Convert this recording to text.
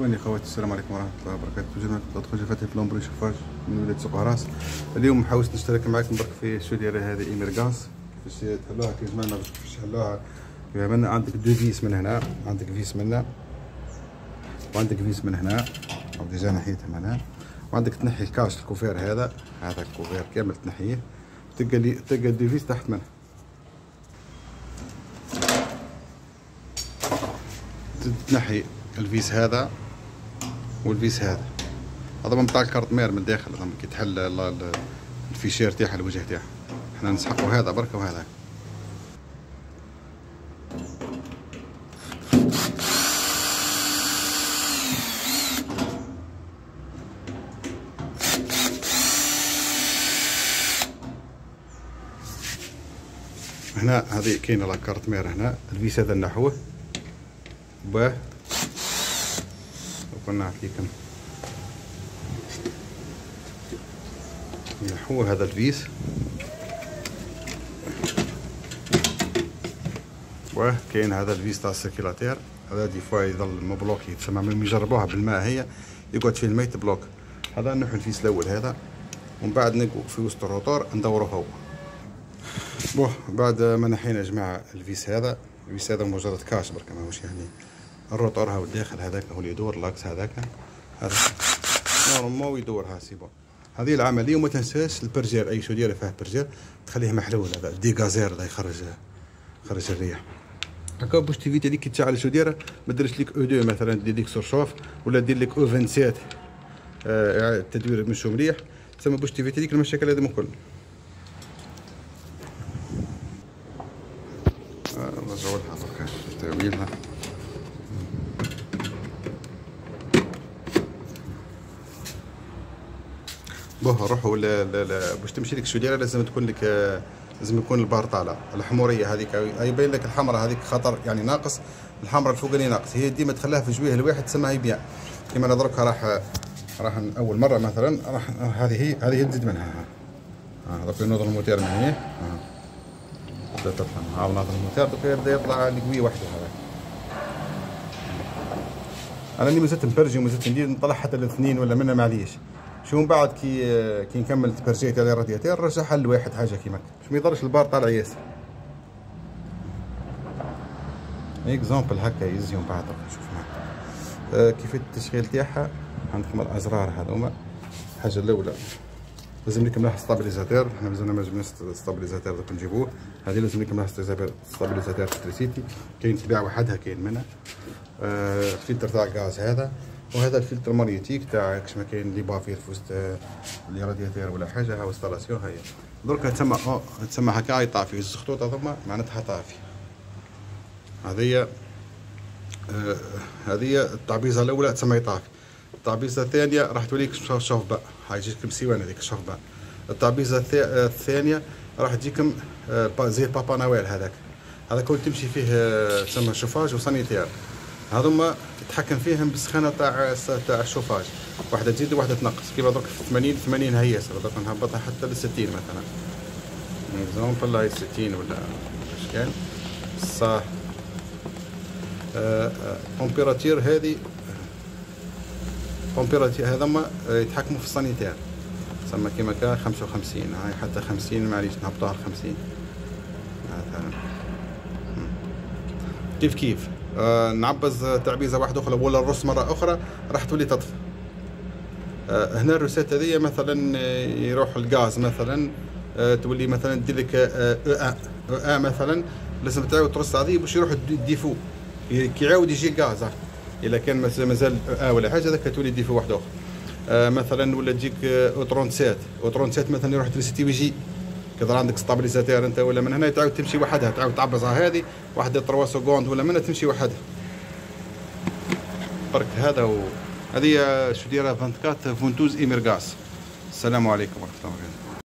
وين يا خواتي السلام عليكم ورحمة الله وبركاته. جماعة تدخل فاتح في plomberie chauffage من ولايه سوق أهراس اليوم حاولت نشترك معكم برك في chaudière هذه Immergas كيفاش تحلوها كيف ما كيفاش تحلوها من عندك deux vis من هنا عندك vis من هنا وعندك vis من هنا. أو déjà نحيتها من هنا. وعندك تنحي ال cache ال couvert هذا. هذا ال couvert كامل تنحيه. تلقى لي تلقى deux vis تحت منه. تنحي ال vis هذا. وال vis هذا. هذا بتاع ال carte mère من الداخل هذا كي تحل ال afficheur تاعها الوجه تاعها. إحنا نسحقوا هذا بركه وهذا هنا هذه كاينة la carte mère هنا. ال vis هذا نحوه. باه. نحكيكم نحو هذا ال vis. وكاين هذا ال vis تاع ال circulateur. هذا des fois يظل مبلوكي تسمى من يجربوها بالماء هي يقعد فيه الماء تبلوك هذا نحو ال vis الأول هذا. ومن بعد نقو في وسط ال rotor ندورو هو. bon بعد ما نحينا جماعة ال vis هذا ال vis هذا مجرد كاش برك ماهوش يعني ال rotor هاو الداخل هذاك هو اللي يدور l'axe هذاك. هذا. normal يدور ها c'est bon هذه العملية وما تنساش ال purgeur أي chaudière فيها purgeur تخليه محلول هذا dégazeur هذا يخرج يخرج الريح. هكا باش تيفيتي هذيك تشعل chaudière ما ديرش لك E deux مثلا دير لك surchauffe ولا دير لك أو 27 آه التدوير مش مليح تسمى باش تيفيتي هذيك المشاكل هذه الكل نرجعوا لها برك تاويلها. بوه روحوا لا لا لا باش تمشي لك الشجره لازم تكون لك لازم يكون البار طالع. الحمورية هذيك يبين لك الحمراء هذيك خطر يعني ناقص الحمراء الفوقانيه ناقص. هي ديما تخليها في جويه الواحد تسمى هي بيان كيما أنا درك راح راح أول مرة مثلا راح هذه هي هذه تزيد منها. ها درك نوض الموتير من هنا. تطلع ها ناظر الموتير دوك يبدا يطلع القوي وحدة هذا. أنا اللي مازلت مبرجي ومازلت ندير نطلع حتى الاثنين ولا منها معليش. شو من بعد كي كي نكمل تبرجيت على الرادياتير نرجع حل واحد حاجة كيما باش ما يضرش البار طالع ياسر. exemple هكا يزي من بعد. نشوف معك آه كيف التشغيل تاعها؟ عندكم الأزرار هذوما. الحاجة الأولى لازم لكم لها stabilisateur إحنا مازلنا ما جبناش stabilisateur دوك نجيبوه. هذه لازم لكم لها stabilisateur électricité كاين تباع وحدها كاين منها. آه الفلتر تاع الغاز هذا. وهذا الفلتر magnétique تاع كش ما كاين les bavures في وسط les radiateurs ولا حاجة هاو installation هاي درك تسمى تسمى هكا يطافي زوج خطوط هذوما معناتها طافي. هذه آه هذه التعبيزة الأولى تسمى يطافي التعبيزة الثانية راح توليك شوف بقى هاي تجيكم سيوان هذيك شوف بقى التعبيزه الثانية راح تجيكم آه زي بابا نويل هذاك. هذا كل تمشي فيه آه تسمى شوفاج وسانيتير هذوما تتحكم فيهم بالسخانة تاع تاع الشوفاج. واحدة تزيد وواحده تنقص. كيما درك في 80 80 هي ياسر درك نهبطها حتى ل 60 مثلا exemple هاي 60 ولا اش كان؟ صح. température هذه température هذوما يتحكموا في ال sanitaire تسمى كيما كا 55 هاي حتى 50 معليش نهبطوها ل 50 مثلا كيف كيف؟ آه نعبز تعبيزة واحدة أخرى ولا ال reset مرة أخرى. راح تولي تطفى آه هنا الروسات هذه مثلا يروح الغاز مثلا. آه تولي مثلا دير لك أو ا أو ا مثلا. لازم تعاود ترص هذه باش يروح الديفو كي يعاود يجي الغاز. إلا كان مازال أو ولا حاجة هذاك تولي ديفو واحدة أخرى. آه مثلا ولا تجيك أو 37 أو 37 مثلا يروح تريسيتي ويجي. كذا عندك ستابيليزاتير أنت ولا من هنا تعاود تمشي وحدها تعاود تعبزها هذه واحدة 3 سكوند ولا منها تمشي وحدها. برك هذا هو هذه شو ديرها؟ 24 فونتوز إيميرغاس. السلام عليكم ورحمة الله وبركاته.